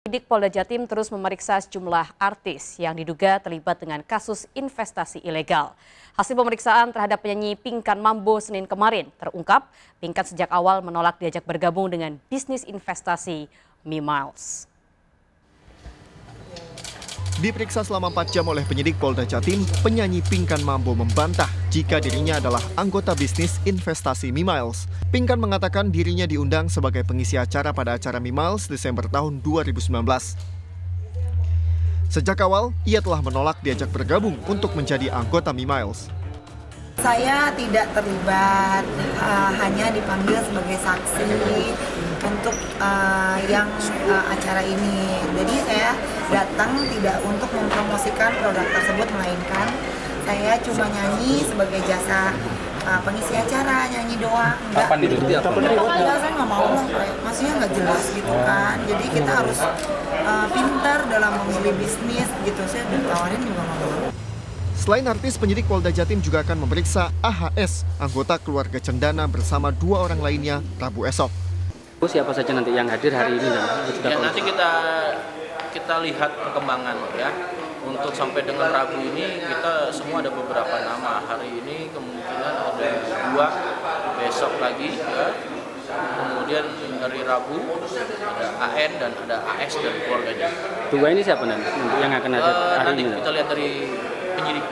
Penyidik Polda Jatim terus memeriksa sejumlah artis yang diduga terlibat dengan kasus investasi ilegal. Hasil pemeriksaan terhadap penyanyi Pinkan Mambo Senin kemarin terungkap Pinkan sejak awal menolak diajak bergabung dengan bisnis investasi Mi Miles. Diperiksa selama 4 jam oleh penyidik Polda Jatim, penyanyi Pinkan Mambo membantah jika dirinya adalah anggota bisnis investasi Miles. Pinkan mengatakan dirinya diundang sebagai pengisi acara pada acara Miles Desember tahun 2019. Sejak awal, ia telah menolak diajak bergabung untuk menjadi anggota Miles. Saya tidak terlibat, uh, hanya dipanggil sebagai saksi untuk uh, yang uh, acara ini. Jadi saya datang tidak untuk mempromosikan produk tersebut, melainkan saya cuma nyanyi sebagai jasa uh, pengisi acara, nyanyi doang. Enggak. Kapan itu? Enggak, saya nggak mau, maksudnya nggak jelas gitu kan. Jadi kita harus uh, pintar dalam memilih bisnis gitu. Saya ditawarin juga nggak mau. Selain artis, penyidik Polda Jatim juga akan memeriksa AHS, anggota keluarga Cendana bersama dua orang lainnya Rabu esok. Siapa saja nanti yang hadir hari ini dan ya, nanti kita kita lihat perkembangan ya. Untuk sampai dengan Rabu ini kita semua ada beberapa nama. Hari ini kemungkinan ada dua, besok lagi ya. Kemudian hari Rabu ada AN dan ada AS dan keluarganya. Dua ini siapa nanti yang akan hadir Uh, hari nanti ini? kita lihat dari penyidik.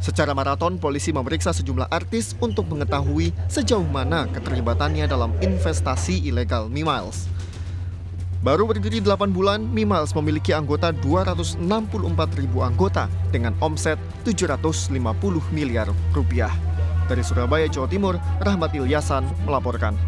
Secara maraton, polisi memeriksa sejumlah artis untuk mengetahui sejauh mana keterlibatannya dalam investasi ilegal Miles. Baru berdiri 8 bulan, Miles memiliki anggota 264 ribu anggota dengan omset 750 miliar rupiah. Dari Surabaya, Jawa Timur, Rahmat Ilyasan melaporkan.